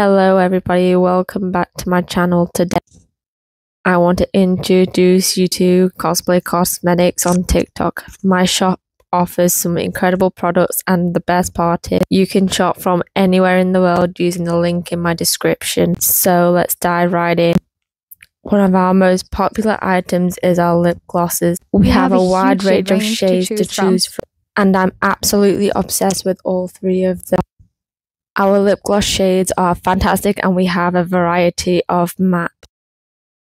Hello everybody, welcome back to my channel today. I want to introduce you to Cosplay Cosmetics on TikTok. My shop offers some incredible products and the best part is you can shop from anywhere in the world using the link in my description. So let's dive right in. One of our most popular items is our lip glosses. We, We have, have a, wide range of range to shades to choose from. choose from, and I'm absolutely obsessed with all three of them. Our lip gloss shades are fantastic and we have a variety of matte,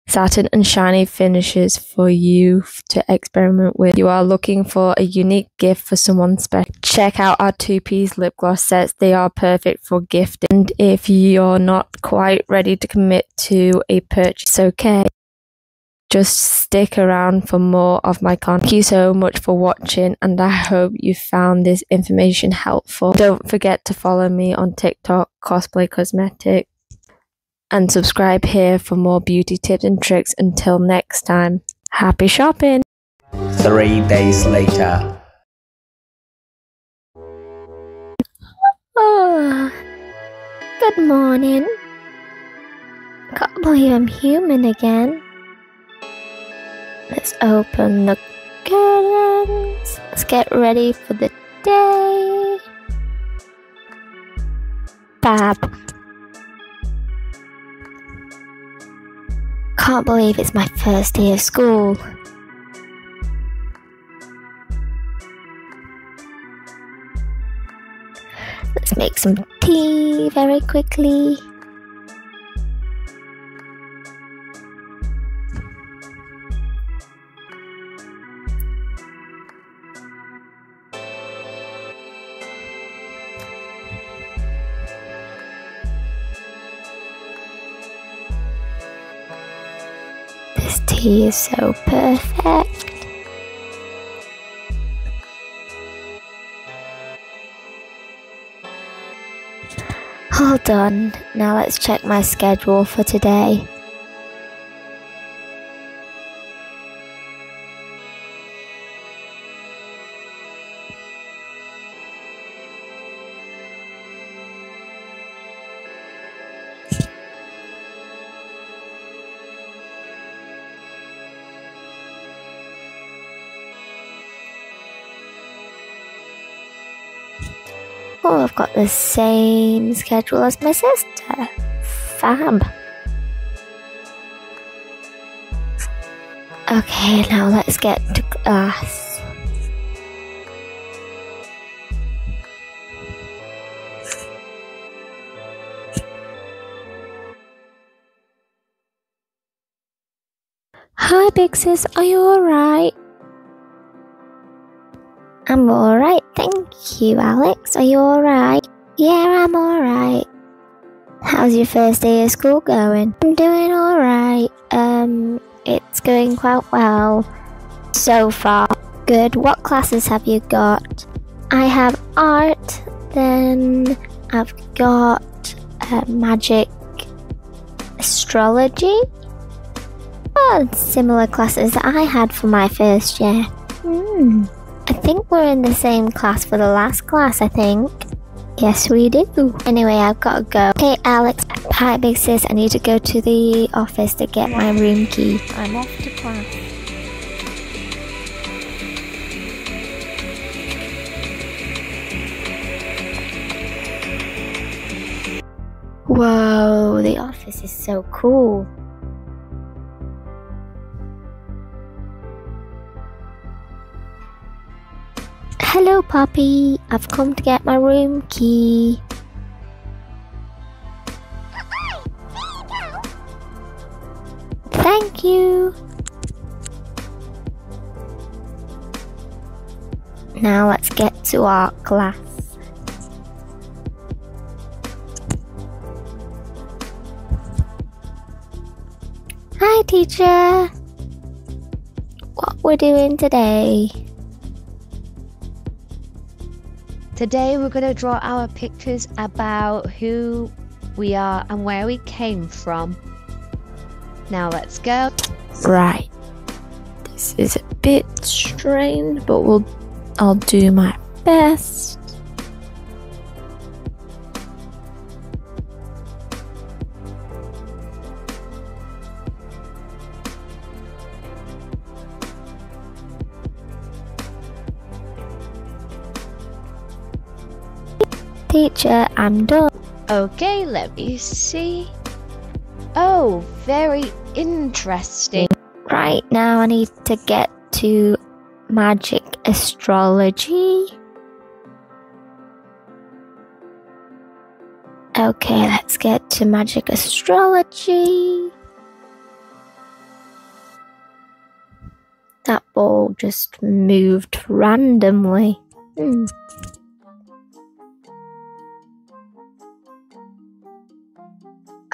satin and shiny finishes for you to experiment with. You are looking for a unique gift for someone special. Check out our two-piece lip gloss sets. They are perfect for gifting. And if you're not quite ready to commit to a purchase, okay. Just stick around for more of my content. Thank you so much for watching, and I hope you found this information helpful. Don't forget to follow me on TikTok, Cosplay Cosmetic, and subscribe here for more beauty tips and tricks. Until next time, happy shopping! Three days later. Oh, good morning. Can't believe I'm human again. Let's open the curtains. Let's get ready for the day. Fab. Can't believe it's my first day of school. Let's make some tea very quickly. Tea is so perfect. All done. Now let's check my schedule for today. Oh, I've got the same schedule as my sister. Fab. Okay, now let's get to class. Hi, Big Sis, are you alright? I'm alright, thank you, Alex. Are you alright? Yeah, I'm alright. How's your first day of school going? I'm doing alright. Um, it's going quite well so far. Good. What classes have you got? I have art, then I've got uh, magic, astrology. Oh, similar classes that I had for my first year. Hmm. I think we're in the same class for the last class, I think. Yes, we do. Anyway, I've got to go. Okay, Alex. Hi, big sis. I need to go to the office to get my room key. I'm off to class. Whoa, the office is so cool. Hello, Poppy. I've come to get my room key. Thank you. Now let's get to our class. Hi, teacher. What we're doing today? Today we're going to draw our pictures about who we are and where we came from. Now let's go. Right. This is a bit strange, but we'll I'll do my best. Teacher, I'm done. Okay, let me see. Oh, very interesting. Right now, I need to get to magic astrology. Okay, let's get to magic astrology. That ball just moved randomly. Hmm.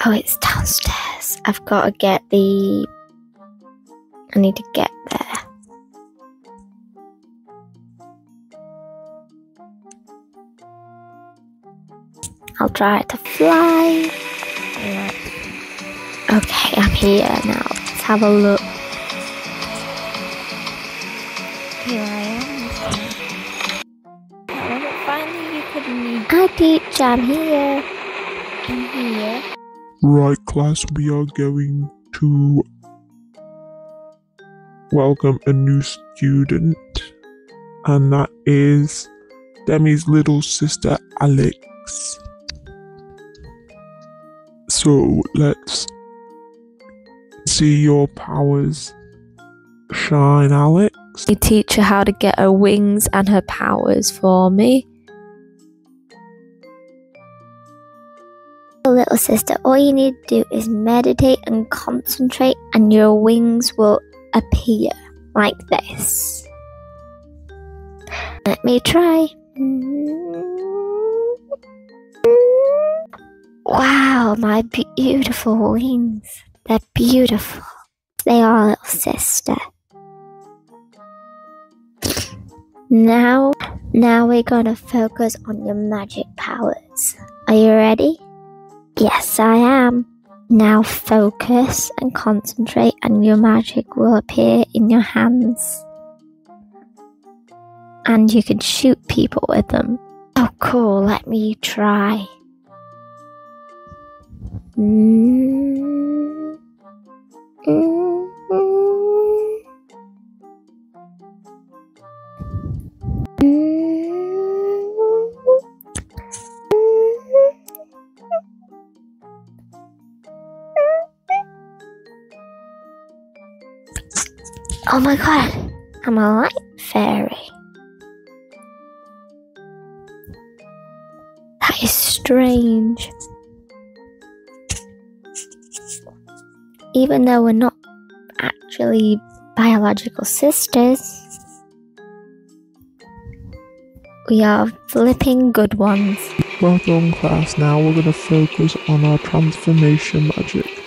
Oh, it's downstairs. I've got to get the. I need to get there. I'll try to fly. Okay, I'm here now. Let's have a look. Here I am. Finally you could meet. Hi, teacher. I'm here. Right, class, we are going to welcome a new student, and that is Demi's little sister Alex. So let's see your powers shine, Alex. You teach her how to get her wings and her powers for me. Little sister, all you need to do is meditate and concentrate, and your wings will appear like this. Let me try. Wow, my beautiful wings. They're beautiful. They are, little sister. Now, now we're gonna focus on your magic powers. Are you ready? Yes, I am. Now focus and concentrate, and your magic will appear in your hands. And you can shoot people with them. Oh, cool. Let me try. Mm. Mm. My god, I'm a light fairy. That is strange. Even though we're not actually biological sisters, we are flipping good ones. Well done, class. Now we're going to focus on our transformation magic.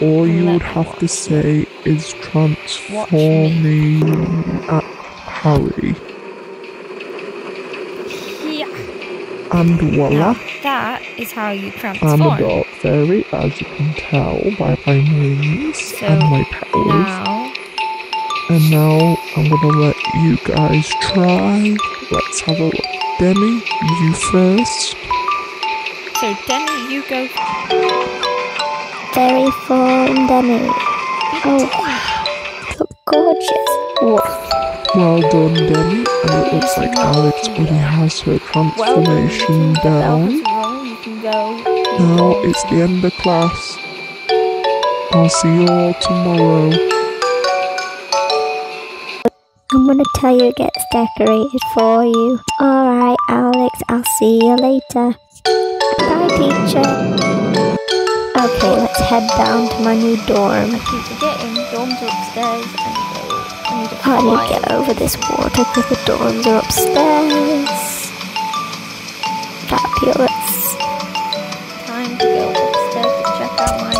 All you would have to say is transforming at Harry. And voila, That is how you transform. I'm a dark fairy, as you can tell by my wings and my powers. Now, And now I'm gonna let you guys try. Let's have a look. Demi, you first. so Demi, you go. Fairy form demi. Oh wow, look gorgeous. Whoa. Well done, Demi. And it looks like Alex already has her transformation down. wrong. You. Now it's the end of class. I'll see you all tomorrow. I'm gonna tell you it gets decorated for you. Alright, Alex, I'll see you later. Bye, teacher. Okay, let's head down to my new dorm. I keep forgetting. Dorms are upstairs. And go. I need to I need to get over this water because the dorms are upstairs. Fabulous. Time to go upstairs to check out my.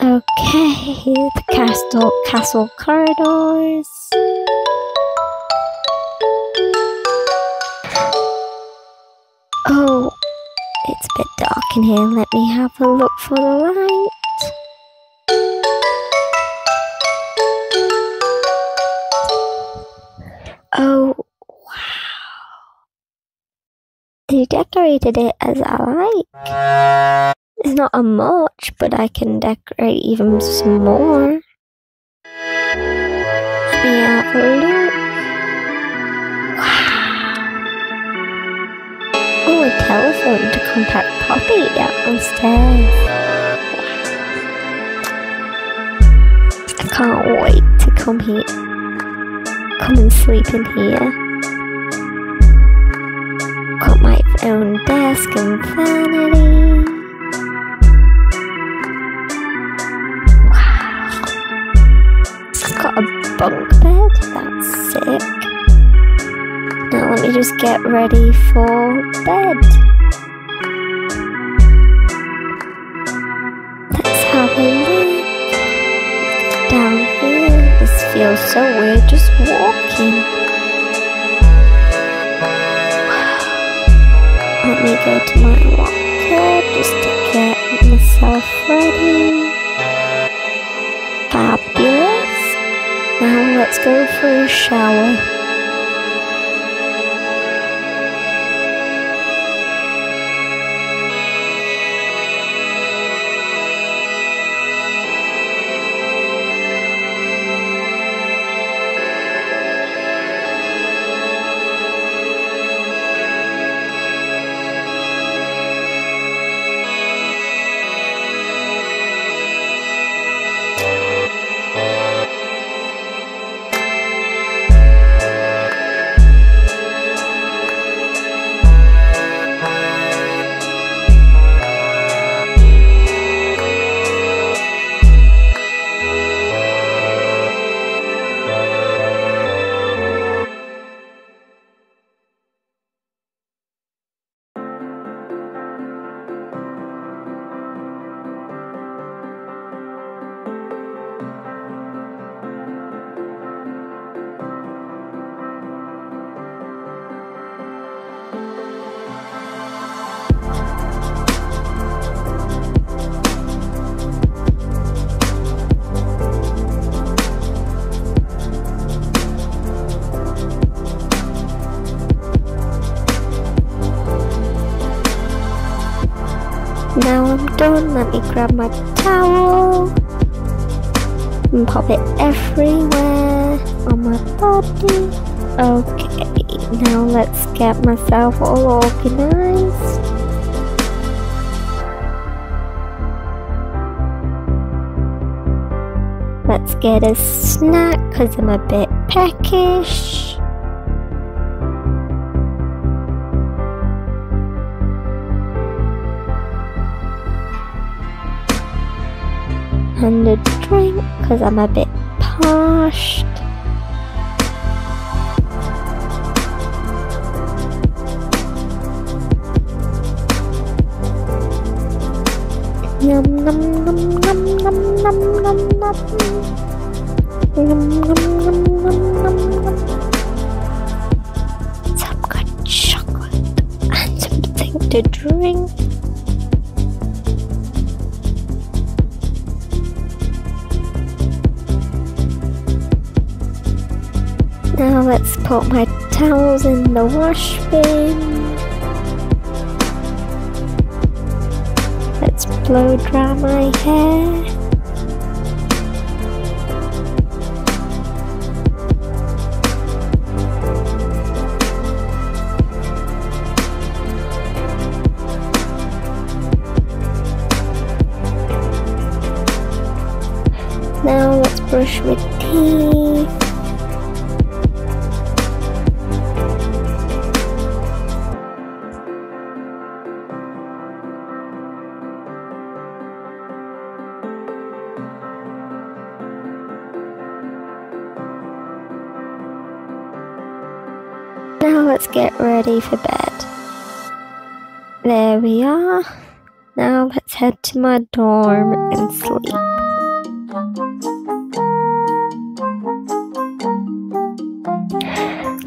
Okay, the castle castle corridors. Oh, it's a bit dark in here. Let me have a look for the light. Oh, wow. They decorated it as I like. It's not a much, but I can decorate even some more. Let me have a look. A telephone to contact Poppy downstairs. I can't wait to come here. Come and sleep in here. Got my own desk and vanity. Just get ready for bed. Let's have a look down here. This feels so weird just walking. Let me go to my locker just to get myself ready. Fabulous. Now let's go for a shower. I'm let me grab my towel and pop it everywhere on my body. Okay, now let's get myself all organized. Let's get a snack because I'm a bit peckish. And a drink because I'm a bit parched. Yum num num num num num num num. Yum num num num chocolate and something to drink. Let's put my towels in the wash bin. Let's blow dry my hair. Now let's brush my Now let's get ready for bed. There we are. Now let's head to my dorm and sleep.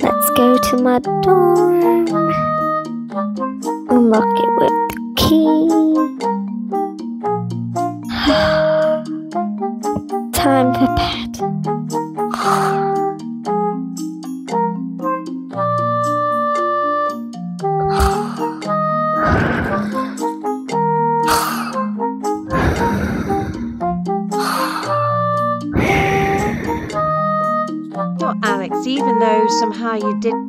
Let's go to my dorm. Unlock it with the key. Time for bed. you did